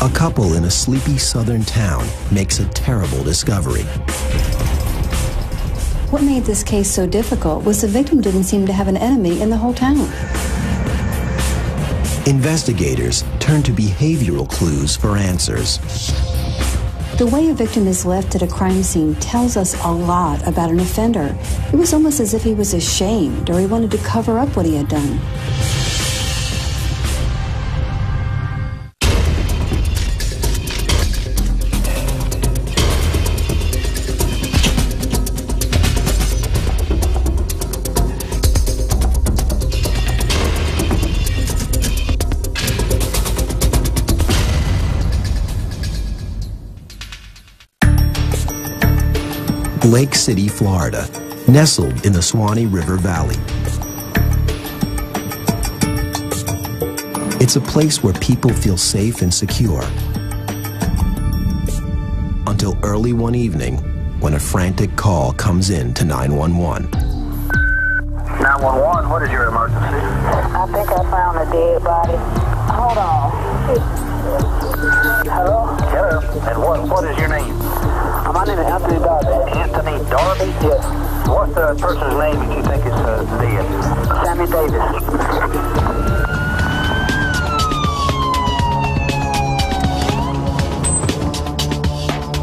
A couple in a sleepy southern town makes a terrible discovery. What made this case so difficult was the victim didn't seem to have an enemy in the whole town. Investigators turn to behavioral clues for answers. The way a victim is left at a crime scene tells us a lot about an offender. It was almost as if he was ashamed or he wanted to cover up what he had done. Lake City, Florida, nestled in the Suwannee River Valley. It's a place where people feel safe and secure. Until early one evening, when a frantic call comes in to 911. 911, what is your emergency? I think I found a dead body. Hold on. Hello? Hello. And what, what is your name? My name is Anthony Darby. Anthony Darby? Yes. What's the person's name that you think is uh, dead? Sammy Davis.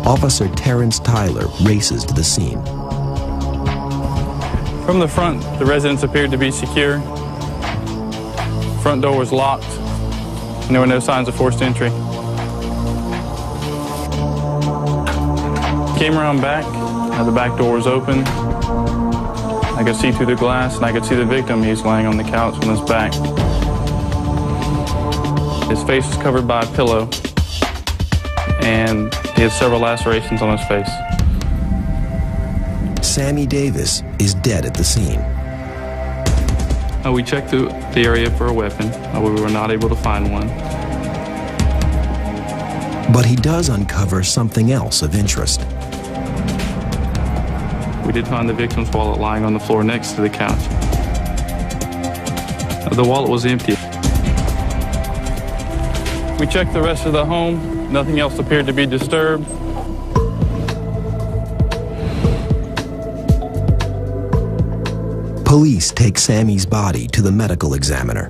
Officer Terrence Tyler races to the scene. From the front, the residence appeared to be secure. Front door was locked, and there were no signs of forced entry. Came around back, the back door was open. I could see through the glass, and I could see the victim. He's laying on the couch on his back. His face was covered by a pillow, and he had several lacerations on his face. Sammy Davis is dead at the scene. Uh, we checked the, the area for a weapon. Uh, we were not able to find one. But he does uncover something else of interest. We did find the victim's wallet lying on the floor next to the couch. The wallet was empty. We checked the rest of the home. Nothing else appeared to be disturbed. Police take Sammy's body to the medical examiner.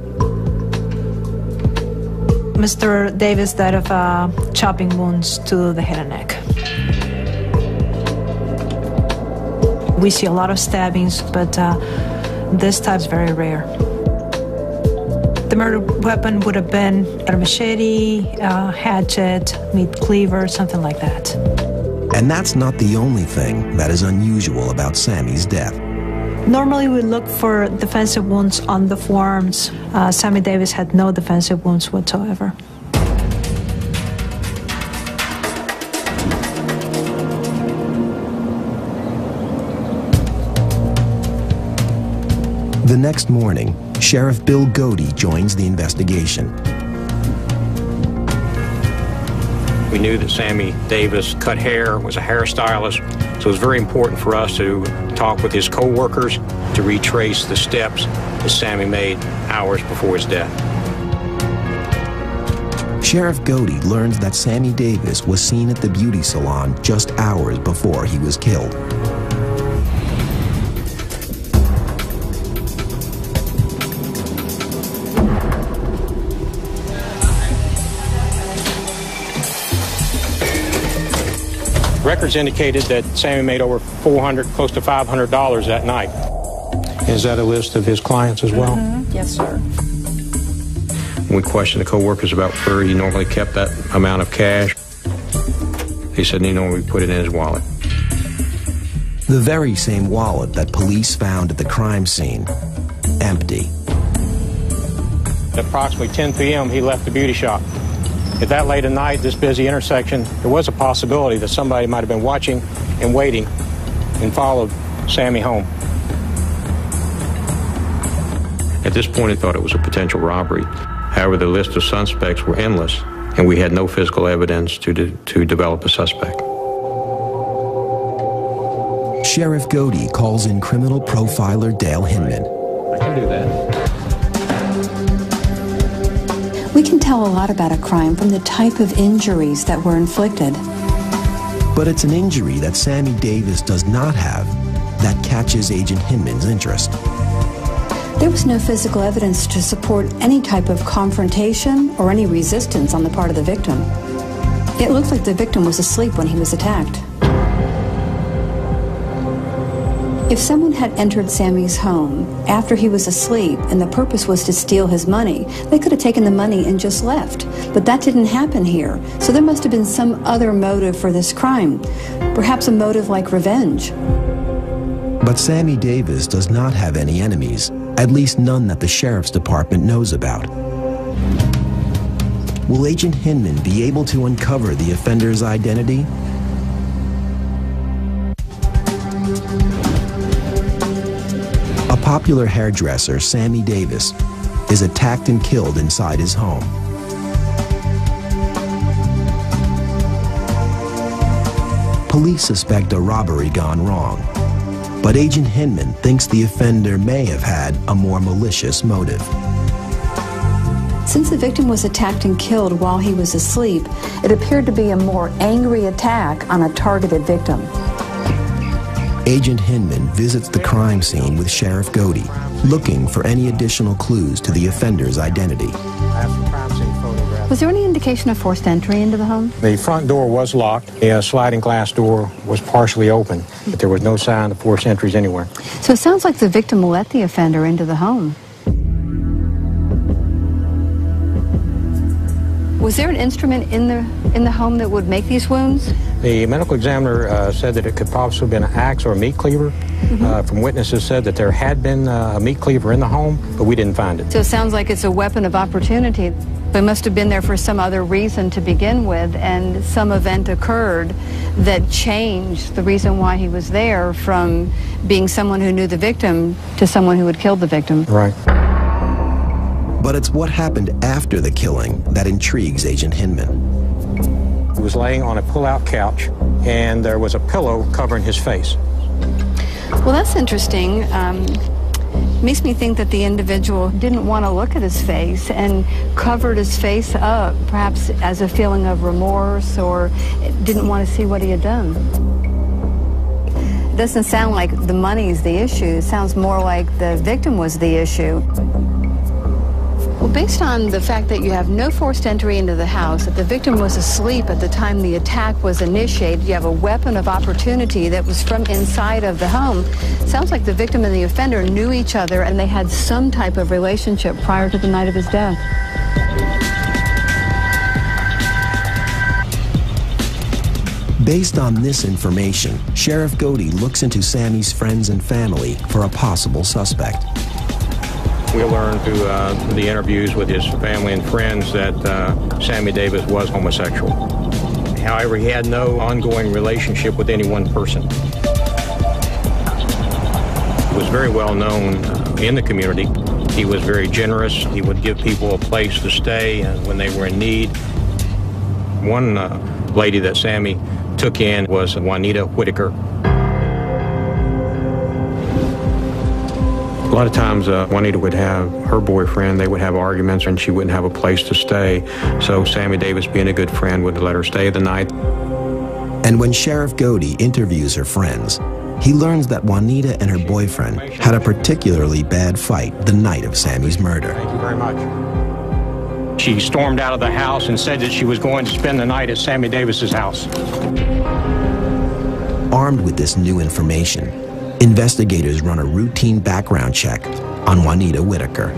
Mr. Davis died of uh, chopping wounds to the head and neck. We see a lot of stabbings, but uh, this is very rare. The murder weapon would have been a machete, uh, hatchet, meat cleaver, something like that. And that's not the only thing that is unusual about Sammy's death. Normally, we look for defensive wounds on the forearms. Uh, Sammy Davis had no defensive wounds whatsoever. The next morning, Sheriff Bill Gootee joins the investigation. We knew that Sammy Davis cut hair, was a hairstylist, so it was very important for us to talk with his co-workers to retrace the steps that Sammy made hours before his death. Sheriff Gootee learns that Sammy Davis was seen at the beauty salon just hours before he was killed. Records indicated that Sammy made over 400, close to $500 that night. Is that a list of his clients as well? Mm-hmm. Yes, sir. We questioned the co-workers about where he normally kept that amount of cash. He said he normally put it in his wallet. The very same wallet that police found at the crime scene, empty. At approximately 10 p.m., he left the beauty shop. At that late at night, this busy intersection, there was a possibility that somebody might have been watching and waiting and followed Sammy home. At this point, he thought it was a potential robbery. However, the list of suspects were endless, and we had no physical evidence to, de- to develop a suspect. Sheriff Gootee calls in criminal profiler Dayle Hinman. I can do that. We can tell a lot about a crime from the type of injuries that were inflicted. But it's an injury that Sammy Davis does not have that catches Agent Hinman's interest. There was no physical evidence to support any type of confrontation or any resistance on the part of the victim. It looked like the victim was asleep when he was attacked. If someone had entered Sammy's home after he was asleep and the purpose was to steal his money, they could have taken the money and just left. But that didn't happen here. So there must have been some other motive for this crime. Perhaps a motive like revenge. But Sammy Davis does not have any enemies, at least none that the sheriff's department knows about. Will Agent Hinman be able to uncover the offender's identity? Popular hairdresser, Sammy Davis, is attacked and killed inside his home. Police suspect a robbery gone wrong, but Agent Hinman thinks the offender may have had a more malicious motive. Since the victim was attacked and killed while he was asleep, it appeared to be a more angry attack on a targeted victim. Agent Hinman visits the crime scene with Sheriff Gootee, looking for any additional clues to the offender's identity. Was there any indication of forced entry into the home? The front door was locked. A sliding glass door was partially open, but there was no sign of forced entries anywhere. So it sounds like the victim let the offender into the home. Was there an instrument in the in the home that would make these wounds? The medical examiner uh, said that it could possibly have been an axe or a meat cleaver. Uh, from witnesses said that there had been uh, a meat cleaver in the home, but we didn't find it. So it sounds like it's a weapon of opportunity. They must have been there for some other reason to begin with, and some event occurred that changed the reason why he was there from being someone who knew the victim to someone who had killed the victim. Right. But it's what happened after the killing that intrigues Agent Hinman. He was laying on a pull-out couch, and there was a pillow covering his face. Well, that's interesting. Um, makes me think that the individual didn't want to look at his face and covered his face up, perhaps as a feeling of remorse or didn't want to see what he had done. It doesn't sound like the money is the issue. It sounds more like the victim was the issue. Well, based on the fact that you have no forced entry into the house, that the victim was asleep at the time the attack was initiated, you have a weapon of opportunity that was from inside of the home. Sounds like the victim and the offender knew each other and they had some type of relationship prior to the night of his death. Based on this information, Sheriff Gootee looks into Sammy's friends and family for a possible suspect. We learned through uh, the interviews with his family and friends that uh, Sammy Davis was homosexual. However, he had no ongoing relationship with any one person. He was very well known uh, in the community. He was very generous. He would give people a place to stay uh, when they were in need. One uh, lady that Sammy took in was Juanita Whitaker. A lot of times, uh, Juanita would have her boyfriend, they would have arguments, and she wouldn't have a place to stay. So, Sammy Davis, being a good friend, would let her stay the night. And when Sheriff Gootee interviews her friends, he learns that Juanita and her boyfriend had a particularly bad fight the night of Sammy's murder. Thank you very much. She stormed out of the house and said that she was going to spend the night at Sammy Davis's house. Armed with this new information, investigators run a routine background check on Juanita Whitaker.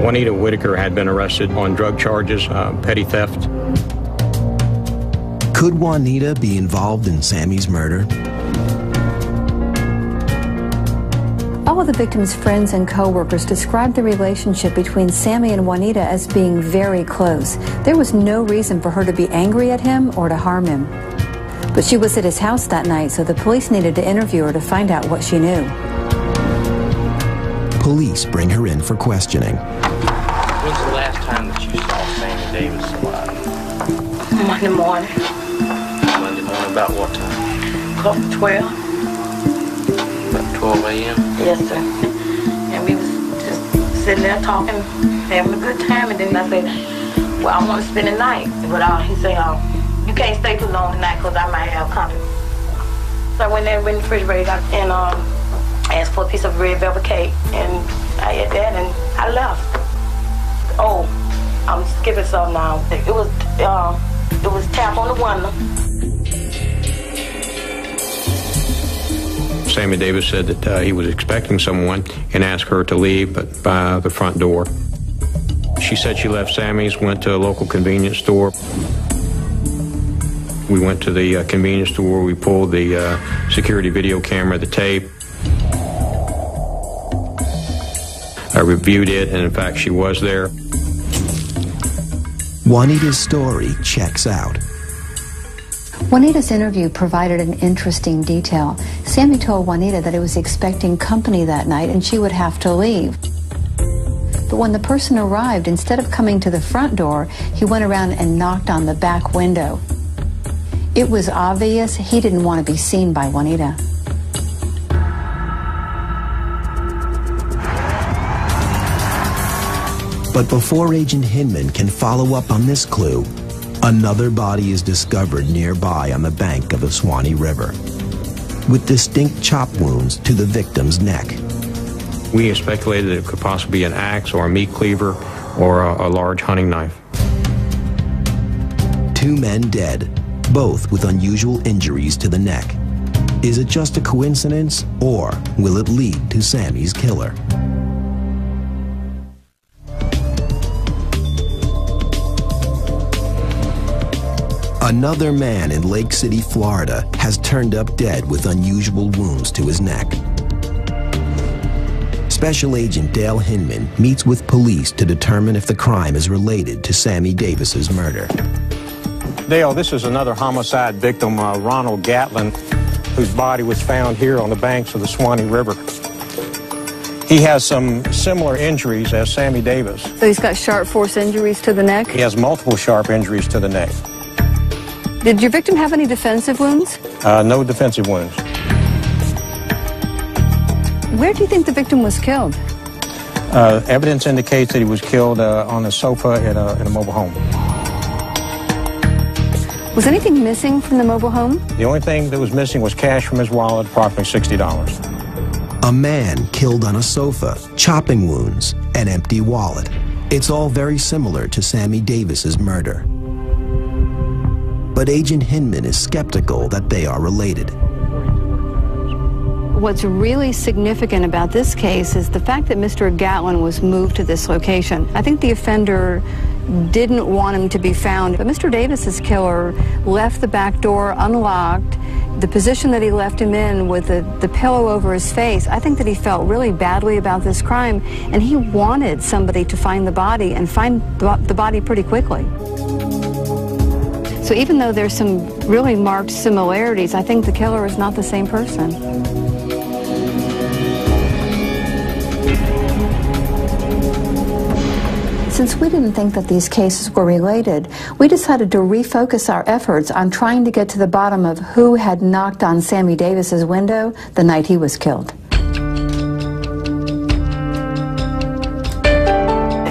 Juanita Whitaker had been arrested on drug charges, uh, petty theft. Could Juanita be involved in Sammy's murder? All of the victim's friends and co-workers described the relationship between Sammy and Juanita as being very close. There was no reason for her to be angry at him or to harm him. But she was at his house that night, so the police needed to interview her to find out what she knew. Police bring her in for questioning. When's the last time that you saw Sammy Davis alive? Monday morning, Monday morning, about what time? about 12. About 12 a.m.? Yes, sir. And we was just sitting there talking, having a good time, and then I said, well, I want to spend the night. But uh, he said, oh, you can't stay too long tonight because I might have company. So I went there, went in the refrigerator, and um, asked for a piece of red velvet cake, and I ate that, and I left. Oh, I'm skipping some now. It was, uh, it was tap on the window. Sammy Davis said that uh, he was expecting someone and asked her to leave, but by the front door. She said she left Sammy's, went to a local convenience store. We went to the uh, convenience store, we pulled the uh, security video camera, the tape. I reviewed it, and in fact, she was there. Juanita's story checks out. Juanita's interview provided an interesting detail. Sammy told Juanita that he was expecting company that night and she would have to leave. But when the person arrived, instead of coming to the front door, he went around and knocked on the back window. It was obvious he didn't want to be seen by Juanita. But before Agent Hinman can follow up on this clue, another body is discovered nearby on the bank of the Suwannee River, with distinct chop wounds to the victim's neck. We have speculated it could possibly be an axe or a meat cleaver or a, a large hunting knife. Two men dead, both with unusual injuries to the neck. Is it just a coincidence, or will it lead to Sammy's killer? Another man in Lake City, Florida, has turned up dead with unusual wounds to his neck. Special Agent Dayle Hinman meets with police to determine if the crime is related to Sammy Davis's murder. Dayle, this is another homicide victim, uh, Ronald Gatlin, whose body was found here on the banks of the Suwannee River. He has some similar injuries as Sammy Davis. So he's got sharp force injuries to the neck. He has multiple sharp injuries to the neck. Did your victim have any defensive wounds? Uh, no defensive wounds. Where do you think the victim was killed? Uh, evidence indicates that he was killed uh, on a sofa in a, in a mobile home. Was anything missing from the mobile home? The only thing that was missing was cash from his wallet, approximately $60. A man killed on a sofa, chopping wounds, an empty wallet. It's all very similar to Sammy Davis's murder. But Agent Hinman is skeptical that they are related. What's really significant about this case is the fact that Mr. Gatlin was moved to this location. I think the offender didn't want him to be found, but Mr. Davis's killer left the back door unlocked. The position that he left him in with the, the pillow over his face, I think that he felt really badly about this crime, and he wanted somebody to find the body and find the, the body pretty quickly. So even though there's some really marked similarities, I think the killer is not the same person. Since we didn't think that these cases were related, we decided to refocus our efforts on trying to get to the bottom of who had knocked on Sammy Davis's window the night he was killed.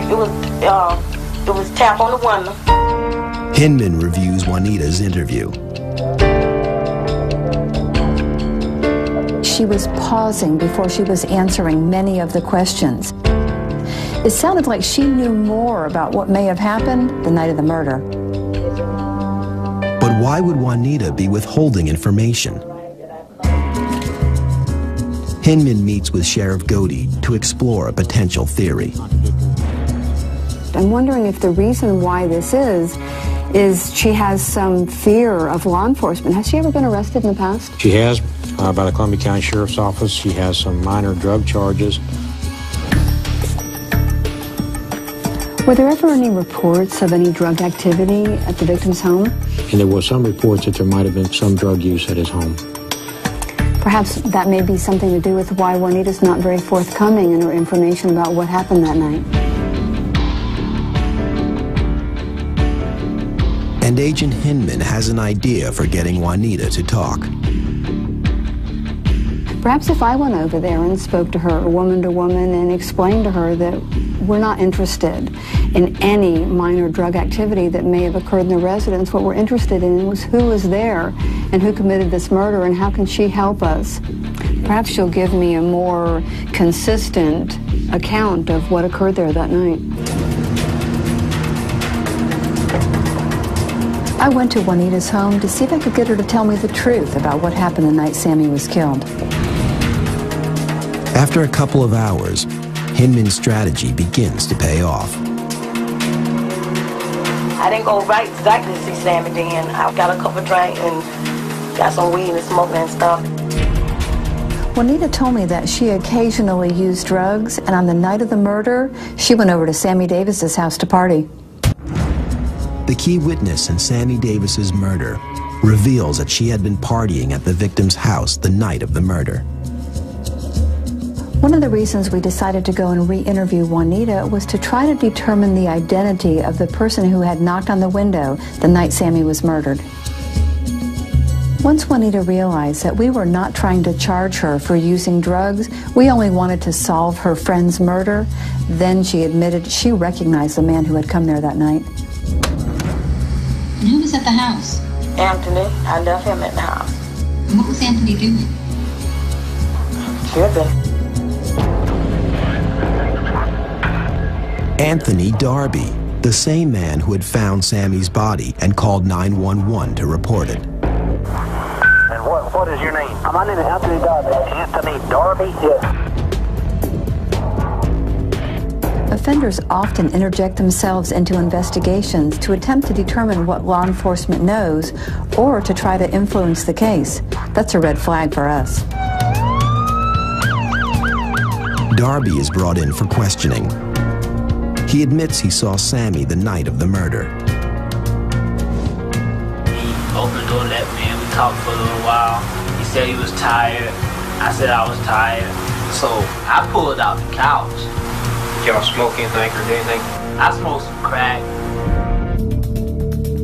It was, uh, it was tap on the window. Hinman reviews Juanita's interview. She was pausing before she was answering many of the questions. It sounded like she knew more about what may have happened the night of the murder. But why would Juanita be withholding information? Hinman meets with Sheriff Gootee to explore a potential theory. I'm wondering if the reason why this is, is she has some fear of law enforcement. Has she ever been arrested in the past? She has, uh, by the Columbia County Sheriff's Office. She has some minor drug charges. Were there ever any reports of any drug activity at the victim's home? And there were some reports that there might have been some drug use at his home. Perhaps that may be something to do with why Juanita's not very forthcoming in her information about what happened that night. And Agent Hinman has an idea for getting Juanita to talk. Perhaps if I went over there and spoke to her woman to woman and explained to her that we're not interested in any minor drug activity that may have occurred in the residence. What we're interested in was who was there and who committed this murder and how can she help us. Perhaps she'll give me a more consistent account of what occurred there that night. I went to Juanita's home to see if I could get her to tell me the truth about what happened the night Sammy was killed. After a couple of hours, Hinman's strategy begins to pay off. I didn't go right exactly to see Sammy then. I got a couple drinks and got some weed and smoking and stuff. Juanita told me that she occasionally used drugs, and on the night of the murder, she went over to Sammy Davis's house to party. The key witness in Sammy Davis's murder reveals that she had been partying at the victim's house the night of the murder. One of the reasons we decided to go and re-interview Juanita was to try to determine the identity of the person who had knocked on the window the night Sammy was murdered. Once Juanita realized that we were not trying to charge her for using drugs, we only wanted to solve her friend's murder, then she admitted she recognized the man who had come there that night. And who was at the house? Anthony, I left him at the house. And what was Anthony doing? Tripping. Anthony Darby, the same man who had found Sammy's body and called 911 to report it. And what, what is your name? My name is Anthony Darby. Anthony Darby? Yes. Offenders often interject themselves into investigations to attempt to determine what law enforcement knows or to try to influence the case. That's a red flag for us. Darby is brought in for questioning. He admits he saw Sammy the night of the murder. He opened the door, let me in. We talked for a little while. He said he was tired. I said I was tired. So I pulled out the couch. Did y'all smoke anything or anything? I smoked some crack.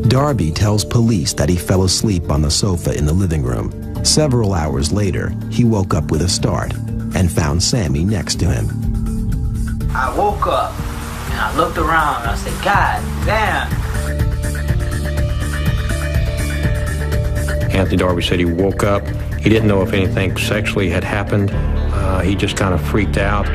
Darby tells police that he fell asleep on the sofa in the living room. Several hours later, he woke up with a start and found Sammy next to him. I woke up and I looked around and I said, God damn. Anthony Darby said he woke up. He didn't know if anything sexually had happened. Uh, he just kind of freaked out.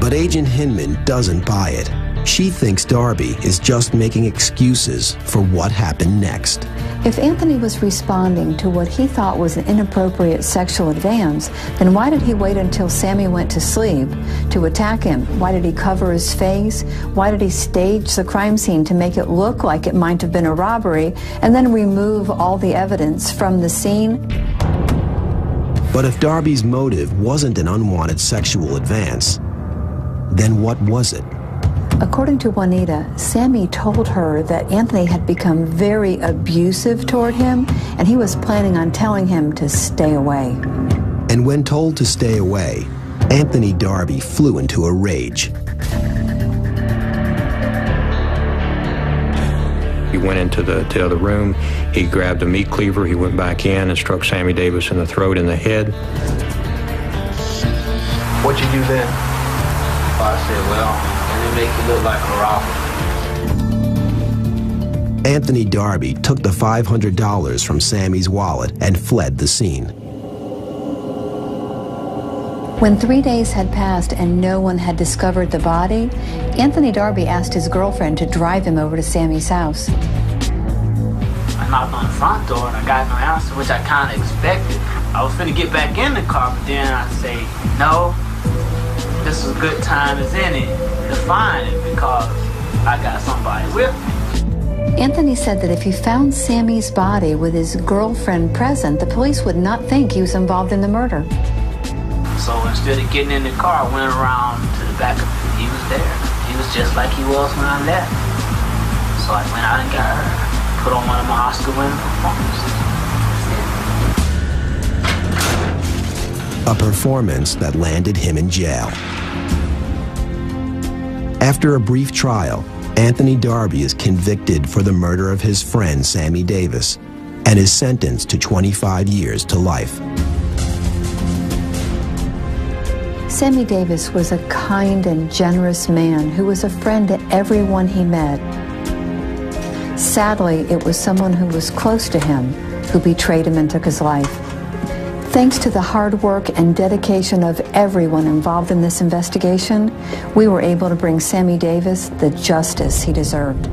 But Agent Hinman doesn't buy it. She thinks Darby is just making excuses for what happened next. If Anthony was responding to what he thought was an inappropriate sexual advance, then why did he wait until Sammy went to sleep to attack him? Why did he cover his face? Why did he stage the crime scene to make it look like it might have been a robbery and then remove all the evidence from the scene? But if Darby's motive wasn't an unwanted sexual advance, then what was it? According to Juanita, Sammy told her that Anthony had become very abusive toward him and he was planning on telling him to stay away. And when told to stay away, Anthony Darby flew into a rage. He went into the, the other room. He grabbed a meat cleaver. He went back in and struck Sammy Davis in the throat and the head. What'd you do then? I said, well, and it make it look like a robbery. Anthony Darby took the $500 from Sammy's wallet and fled the scene. When three days had passed and no one had discovered the body, Anthony Darby asked his girlfriend to drive him over to Sammy's house. I knocked on the front door and I got no answer, which I kind of expected. I was finna get back in the car, but then I say, no, this is a good time as any to find because I got somebody with me. Anthony said that if he found Sammy's body with his girlfriend present, the police would not think he was involved in the murder. So instead of getting in the car, I went around to the back of He was there. He was just like he was when I left. So I went out and got her, put on one of my Oscar winning performances. A performance that landed him in jail. After a brief trial, Anthony Darby is convicted for the murder of his friend Sammy Davis and is sentenced to 25 years to life. Sammy Davis was a kind and generous man who was a friend to everyone he met. Sadly, it was someone who was close to him who betrayed him and took his life. Thanks to the hard work and dedication of everyone involved in this investigation, we were able to bring Sammy Davis the justice he deserved.